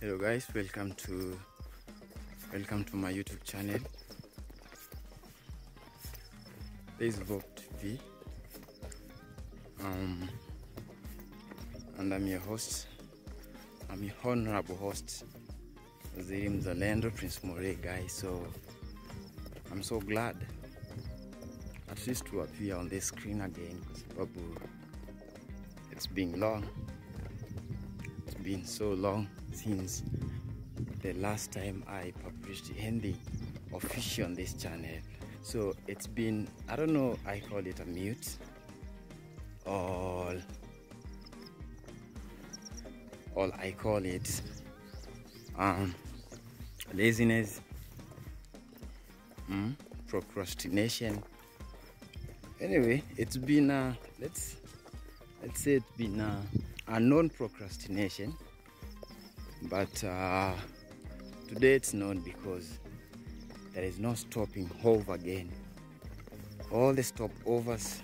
hello guys. Welcome to welcome to my youtube channel. This is YVOP TV um and I'm your host. I'm your honorable host Waziri Mzalendo Prince Muuri guys. So I'm so glad at least to appear on this screen again sababu it's been long. It's been so long since the last time I published anything official on this channel. So it's been, I don't know, I call it a mute or, or I call it um, laziness, mm, procrastination. Anyway, it's been, uh, let's, let's say it's been a non-procrastination but uh, today it's not because there is no stopping over again. All the stopovers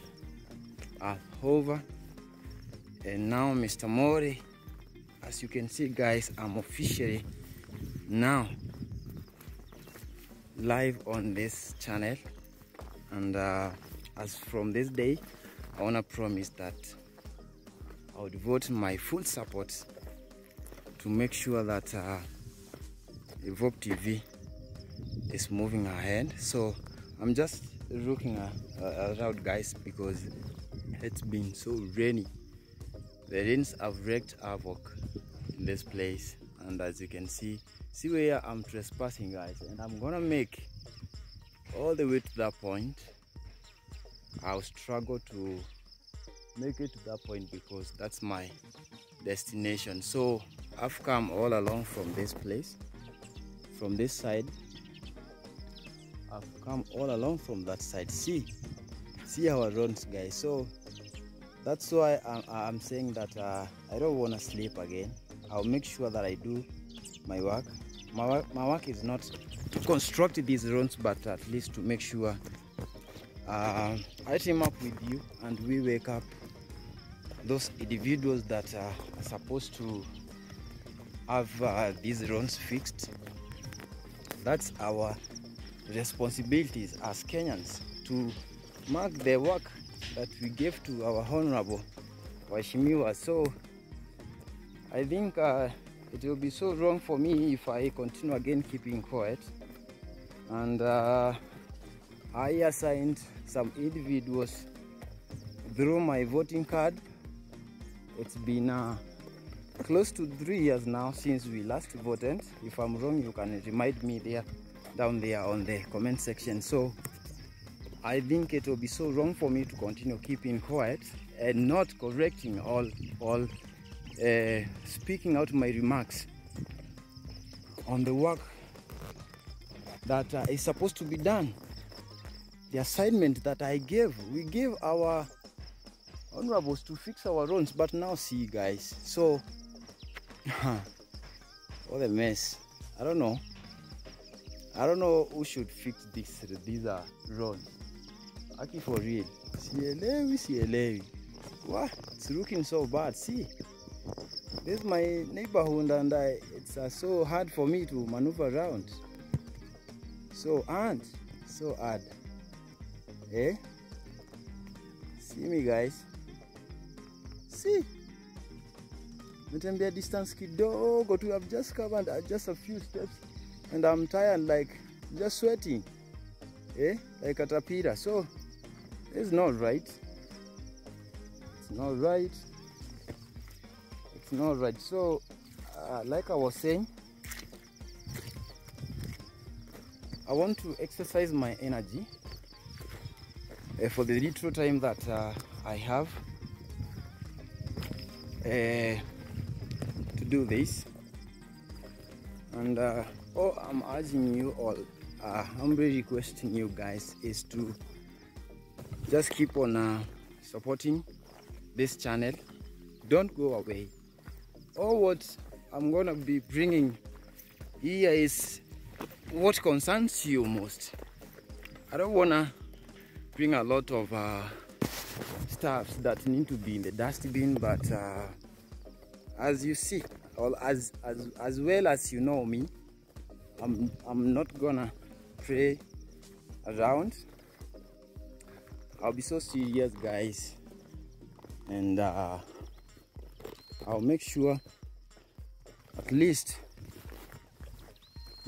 are over. And now mr Muuri as you can see guys i'm officially now live on this channel. And uh, as from this day i want to promise that i would devote my full support to make sure that uh, YVOP TV is moving ahead. So I'm just looking uh, around, guys, because it's been so rainy. The rains have wreaked havoc in this place, and as you can see, see where I'm trespassing, guys, and I'm gonna make all the way to that point. I'll struggle to make it to that point because that's my destination. So I've come all along from this place, from this side. I've come all along from that side. See, see how our roads, guys. So that's why I'm, saying that uh, I don't want to sleep again. I'll make sure that I do my work. My work, my work is not to construct these roads, but at least to make sure uh, I team up with you and we wake up those individuals that are supposed to have uh, these roads fixed. That's our responsibilities as Kenyans to mark the work that we gave to our honorable Washimiwa. So I think uh, it will be so wrong for me if I continue again keeping quiet. And uh, I assigned some individuals through my voting card. It's been uh, close to three years now since we last voted. If I'm wrong, you can remind me there, down there on the comment section. So I think it will be so wrong for me to continue keeping quiet and not correcting all, all uh, speaking out my remarks on the work that uh, is supposed to be done. The assignment that I gave, we gave our honorables to fix our roads, but now see guys. So what a mess. I don't know. I don't know who should fix this these are roads. Aki for real. Sielewi, sielewi. What? It's looking so bad. See, this is my neighborhood, and I, it's uh, so hard for me to maneuver around. So hard, so hard. Eh? See me, guys. See. Metembea distance kidogo to have just covered uh, just a few steps and I'm tired like just sweating. Eh? Like a tapira. So it's not right. It's not right. It's not right. So uh, like I was saying, I want to exercise my energy uh, for the little time that uh, I have uh, to do this. And uh, all I'm asking you all uh, I'm really requesting you guys is to just keep on uh, supporting this channel. Don't go away. All what I'm gonna be bringing here is what concerns you most. I don't wanna bring a lot of uh, stuffs that need to be in the dustbin but uh, as you see or as as as well as you know me i'm i'm not gonna pray around. I'll be so serious guys. And uh i'll make sure at least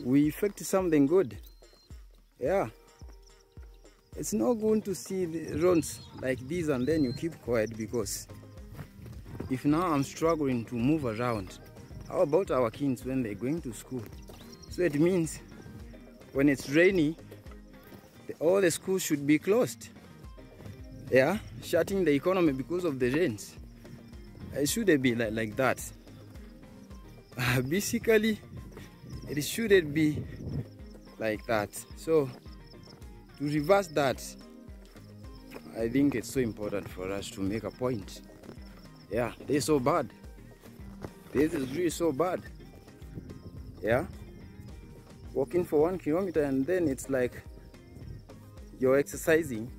we effect something good. Yeah. It's not going to see the runs like this and then you keep quiet because if now i'm struggling to move around how about our kids when they're going to school? So it means when it's rainy all the schools should be closed. Yeah shutting the economy because of the rains. It shouldn't be like, like that. Basically it shouldn't be like that. So to reverse that i think it's so important for us to make a point yeah they're so bad. This is really so bad. Yeah? Walking for one kilometer and then it's like you're exercising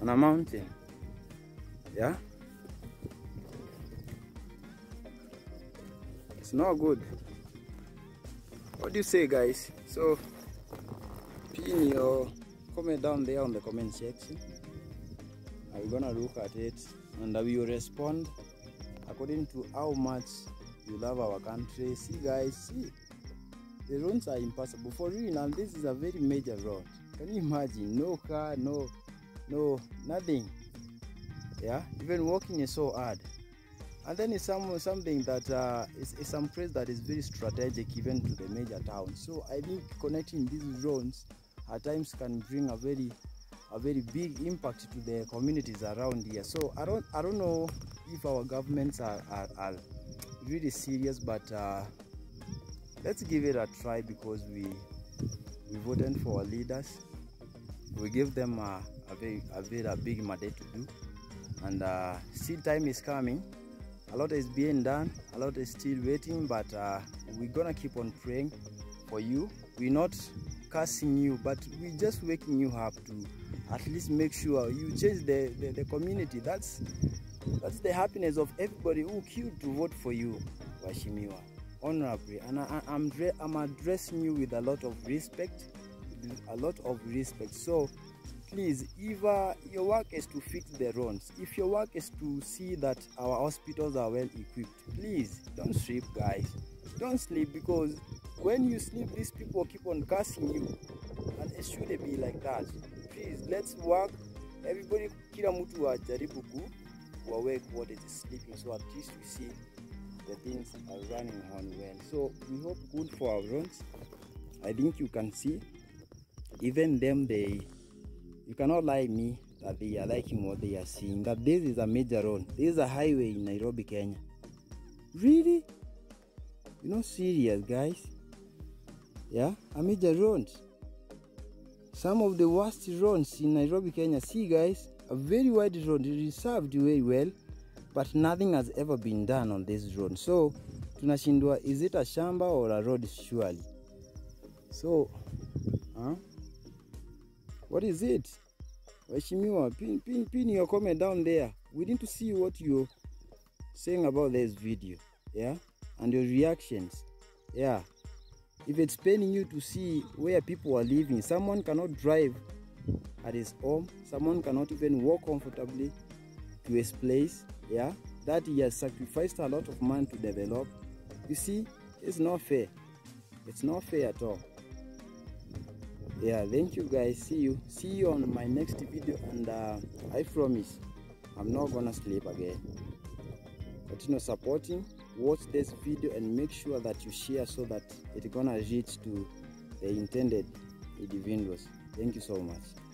on a mountain. Yeah? It's not good. What do you say guys? So pin your comment down there on the comment section. I'm gonna look at it and we will respond according to how much you love our country. See guys see the roads are impassable for real and this is a very major road. Can you imagine? No car no no nothing. Yeah even walking is so hard. And then it's some something that uh, is, some place that is very strategic even to the major towns. So i think connecting these roads at times can bring a very a very big impact to the communities around here. So i don't i don't know if our governments are, are, are really serious but uh, let's give it a try because we we voted for our leaders. We give them a, a very a very a big mandate to do. And uh, still time is coming. A lot is being done. A lot is still waiting but uh, we're gonna keep on praying for you. We're not cursing you but we're just waking you up to at least make sure you change the, the, the community. That's that's the happiness of everybody who queued to vote for you washimiwa. Honorably and I, I'm, I'm addressing you with a lot of respect a lot of respect. So please if uh, your work is to fix the roads if your work is to see that our hospitals are well equipped please don't sleep guys. Don't sleep because when you sleep these people keep on cursing you. And it shouldn't be like that. Please let's work. Everybody kila mtu ajaribu ku awake what is sleeping so at least we see the things are running on well. So we hope good for our roads. I think you can see even them they you cannot lie me that they are liking what they are seeing that this is a major road. This is a highway in nairobi kenya. Really? You're not serious guys yeah? A major road some of the worst roads in nairobi kenya. See guys a very wide road reserved very well but nothing has ever been done on this road so tunashindwa is it a shamba or a road surely? So huh? what is it? Waheshimiwa pin, pin, pin your comment down there. We need to see what you're saying about this video yeah? And your reactions yeah if it's paining you to see where people are living someone cannot drive at his home someone cannot even walk comfortably to his place yeah? That he has sacrificed a lot of money to develop. You see it's not fair. It's not fair at all. Yeah thank you guys. See you. See you on my next video and uh, i promise i'm not gonna sleep again. Continue supporting watch this video and make sure that you share so that it's gonna reach to the intended individuals. Thank you so much